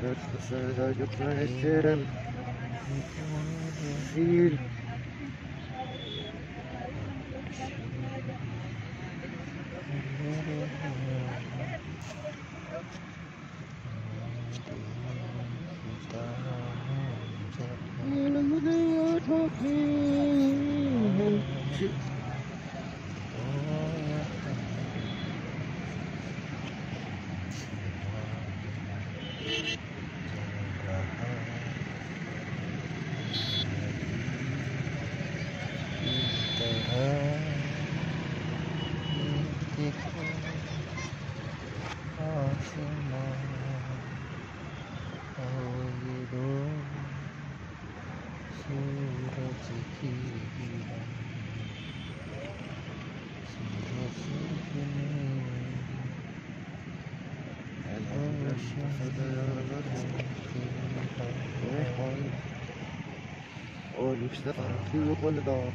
Kırkısına götüreceğim Sil Thank you. देखो आसमान और ये दो सूरज की Oh, you've still got a few of all the dogs.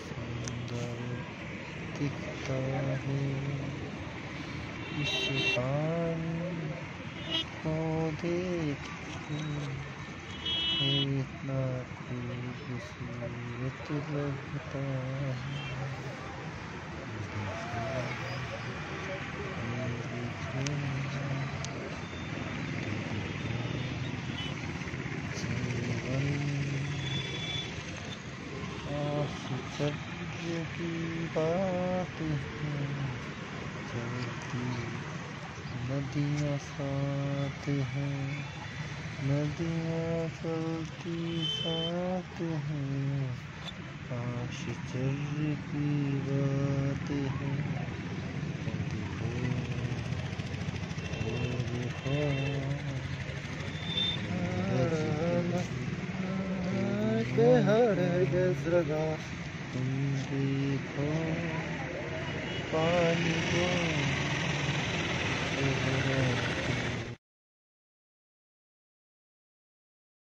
सुंदर दिखता है इस पानी को देख इतना खूबसूरत लगता है आश्चर्य की बात है चलती नदियाँ साथ हैं नदियाँ चलती साथ हैं आश्चर्य की बात है हर गजरगा तुम देखो पानी को